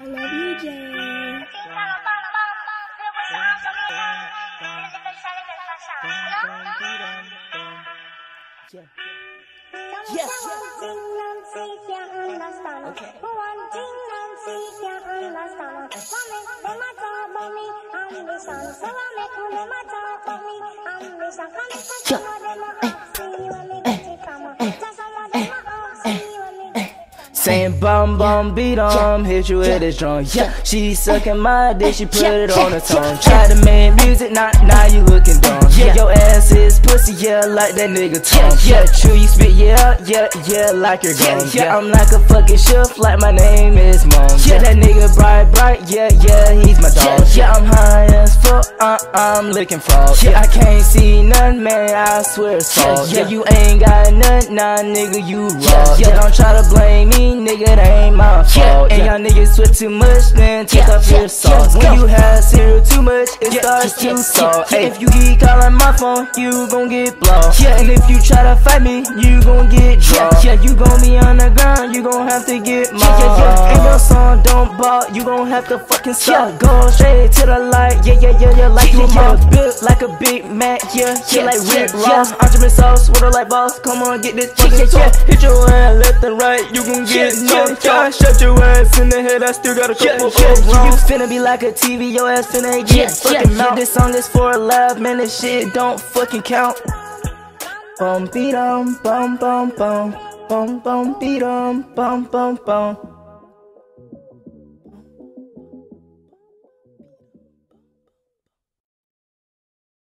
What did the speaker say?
I love you, Jay. Yeah. Yeah. Okay. One thing Saying bum bum beat on, um, hit you with this drum. Yeah, she sucking my dick, she put it on her tongue. Try to make music, now now you looking dumb. Yeah, your ass is pussy, yeah, like that nigga tongue. Yeah, true, you spit, yeah, yeah, yeah, like your gum. Yeah, I'm like a fucking chef, like my name is mom. Yeah, that nigga bright, bright, yeah, yeah, he's my dog. I'm licking frog. Yeah, I can't see none, man, I swear it's false. Yeah, you ain't got none, nah, nigga, you raw. Yeah, don't try to blame me, nigga, that ain't my fault. And y'all niggas sweat too much, then take off your sauce. When you have cereal too much, it starts to salt. Hey, if you keep calling my phone, you gon' get blocked. Yeah, and if you try to fight me, you gon' get dropped. Yeah, you gon' be on the ground, you gon' have to get mobbed. Yeah, yeah, and your song don't ball, you gon' have to fucking stop. Go straight to the light, yeah, yeah, yeah, yeah, like you yeah, built like a Big Mac, yeah, yeah, like Rick Ross. Ultimate sauce, with a light boss, come on, get this fucking yeah, yeah, Hit your ass left and right, you gon' get knocked out. Shut your ass in the head, I still got a couple yeah, yeah, yeah, You finna be like a TV, your ass finna get Yeah, fucking yeah, yeah. This song is for a live, man, this shit don't fucking count. Bum beat um, bum bum bum, bum bum beat um, bum bum bum.